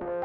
아